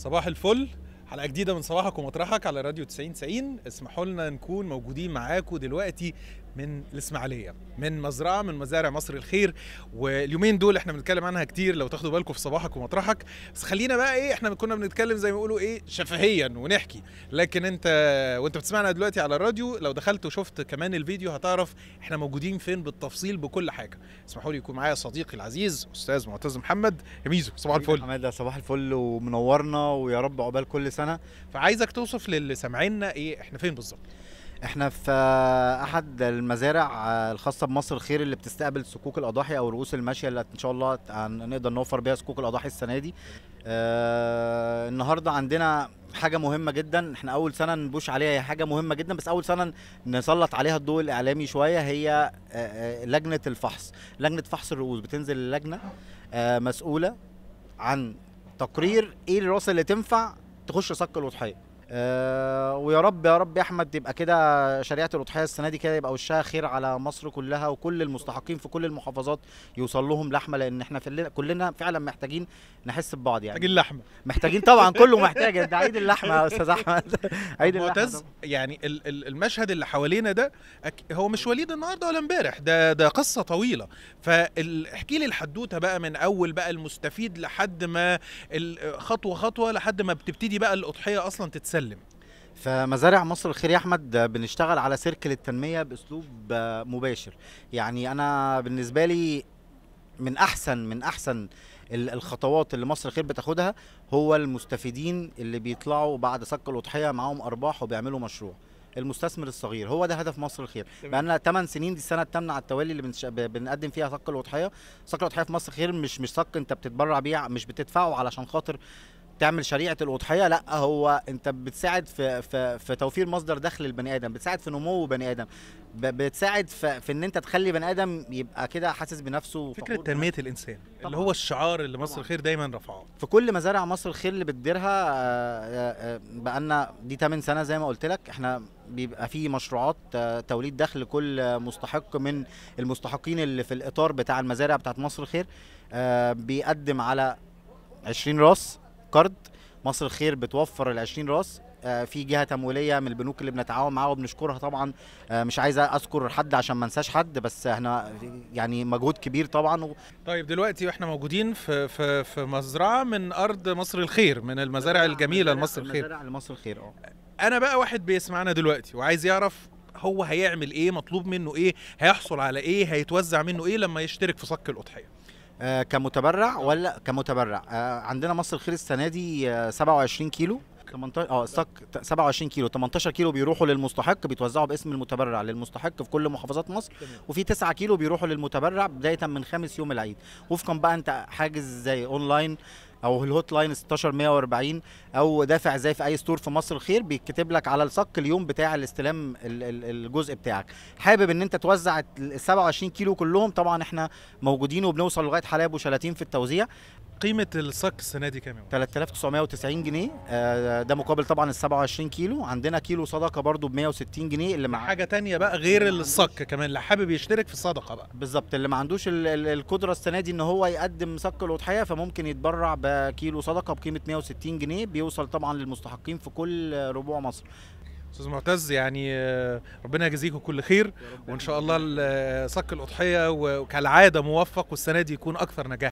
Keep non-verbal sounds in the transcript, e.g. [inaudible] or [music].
صباح الفل. حلقة جديدة من صباحك ومطرحك على راديو 90 90 اسمحوا لنا نكون موجودين معاكم دلوقتي من الإسماعيلية من مزرعة من مزارع مصر الخير. واليومين دول إحنا بنتكلم عنها كتير لو تاخدوا بالكم في صباحك ومطرحك. بس خلينا بقى إيه إحنا كنا بنتكلم زي ما بيقولوا إيه شفهيا ونحكي. لكن أنت وأنت بتسمعنا دلوقتي على الراديو لو دخلت وشفت كمان الفيديو هتعرف إحنا موجودين فين بالتفصيل بكل حاجة. اسمحوا لي يكون معايا صديقي العزيز أستاذ معتز محمد. يا ميزو صباح الفل. حمادة صباح الفل ومنورنا ويا رب عقبال كل سنة. فعايزك توصف للي سامعينا إيه إحنا فين بالظبط؟ إحنا في احد المزارع الخاصة بمصر الخير اللي بتستقبل صكوك الأضاحي أو رؤوس الماشيه اللي إن شاء الله نقدر نوفر بيها صكوك الأضاحي السنة دي. آه النهارده عندنا حاجة مهمة جدا. إحنا أول سنة نبوش عليها هي حاجة مهمة جدا بس أول سنة نسلط عليها الضوء الإعلامي شوية. هي آه لجنة الفحص. لجنة فحص الرؤوس. بتنزل اللجنه آه مسؤولة عن تقرير إيه الراس اللي تنفع تخش صك الأضحية. آه ويا رب يا رب يا أحمد تبقى كده شريعة الأضحية السنة دي كده يبقى وشها خير على مصر كلها وكل المستحقين في كل المحافظات يوصل لهم لحمة لأن إحنا في كلنا فعلا محتاجين نحس ببعض يعني. محتاجين لحمة. محتاجين طبعا كله محتاج. ده عيد اللحمة يا أستاذ أحمد. [laughs] عيد معتز يعني المشهد اللي حوالينا ده هو مش وليد النهارده ولا امبارح ده ده قصة طويلة. فاحكي لي الحدوتة بقى من أول بقى المستفيد لحد ما خطوة خطوة لحد ما بتبتدي بقى الأضحية أصلا تتسلم تتسلم فمزارع مصر الخير يا أحمد بنشتغل على سيركل التنمية بأسلوب مباشر. يعني أنا بالنسبة لي من أحسن من أحسن الخطوات اللي مصر الخير بتاخدها هو المستفيدين اللي بيطلعوا بعد صك الأضحية معاهم أرباح وبيعملوا مشروع. المستثمر الصغير هو ده هدف مصر الخير. بقى لنا 8 سنين دي السنة الثامنه على التوالي اللي بنش... بنقدم فيها صك الأضحية. صك الأضحية في مصر الخير مش مش صك أنت بتتبرع بيه مش بتدفعه علشان خاطر تعمل شريعة الأضحية لأ هو أنت بتساعد في في في توفير مصدر دخل البني آدم بتساعد في نمو بني آدم بتساعد في, في إن أنت تخلي بني آدم يبقى كده حاسس بنفسه فكرة تنمية الإنسان طبعا. اللي هو الشعار اللي مصر الخير دايما رفعه. في كل مزارع مصر الخير اللي بتديرها بقى لنا دي 8 سنة زي ما قلت لك إحنا بيبقى في مشروعات توليد دخل لكل مستحق من المستحقين اللي في الإطار بتاع المزارع بتاعت مصر الخير بيقدم على 20 راس قرض مصر الخير بتوفر ال 20 راس. آه في جهة تمويلية من البنوك اللي بنتعاون معاها وبنشكرها طبعا. آه مش عايز أذكر حد عشان ما انساش حد بس إحنا يعني مجهود كبير طبعا و... طيب دلوقتي إحنا موجودين في في في مزرعة من أرض مصر الخير من المزارع الجميلة لمصر الخير. مزارع لمصر الخير آه. أنا بقى واحد بيسمعنا دلوقتي وعايز يعرف هو هيعمل إيه مطلوب منه إيه هيحصل على إيه هيتوزع منه إيه لما يشترك في صك الأضحية. آه كمتبرع ولا كمتبرع؟ آه عندنا مصر الخير السنة دي آه 27 كيلو. 18 آه صك 27 كيلو. 18 كيلو بيروحوا للمستحق بيتوزعوا باسم المتبرع للمستحق في كل محافظات مصر. وفي 9 كيلو بيروحوا للمتبرع بداية من خامس يوم العيد. وفقا بقى أنت حاجز زي اونلاين أو ال hotline 16140 أو دافع زي في أي store في مصر الخير بيتكتب لك على الصك اليوم بتاع الاستلام الجزء بتاعك. حابب إن أنت توزع ال 27 كيلو كلهم طبعا إحنا موجودين وبنوصل لغاية حلايب وشلاتين في التوزيع. قيمة الصك السنة دي كام؟ 3990 جنيه. ده مقابل طبعا ال 27 كيلو. عندنا كيلو صدقة برضو ب 160 جنيه اللي مع حاجة تانية بقى غير الصك كمان اللي حابب يشترك في الصدقة بقى. بالظبط اللي ما عندوش القدرة السنة دي إن هو يقدم صك الأضحية فممكن يتبرع بكيلو صدقة بقيمة 160 جنيه. بيوصل طبعا للمستحقين في كل ربوع مصر. أستاذ معتز يعني ربنا يجازيكم كل خير وإن شاء الله صك الأضحية وكالعادة موفق والسنة دي يكون أكثر نجاح.